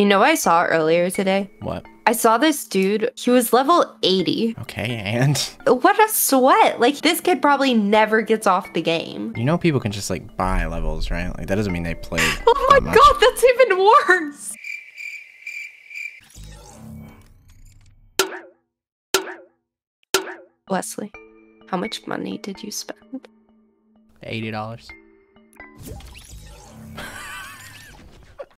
You know I saw earlier today? What? I saw this dude. He was level 80. Okay, and What a sweat. Like, this kid probably never gets off the game. you know people can just like buy levels, right? Like that doesn't mean they play. Oh my that god, that's even worse. Wesley, how much money did you spend? Eighty dollars.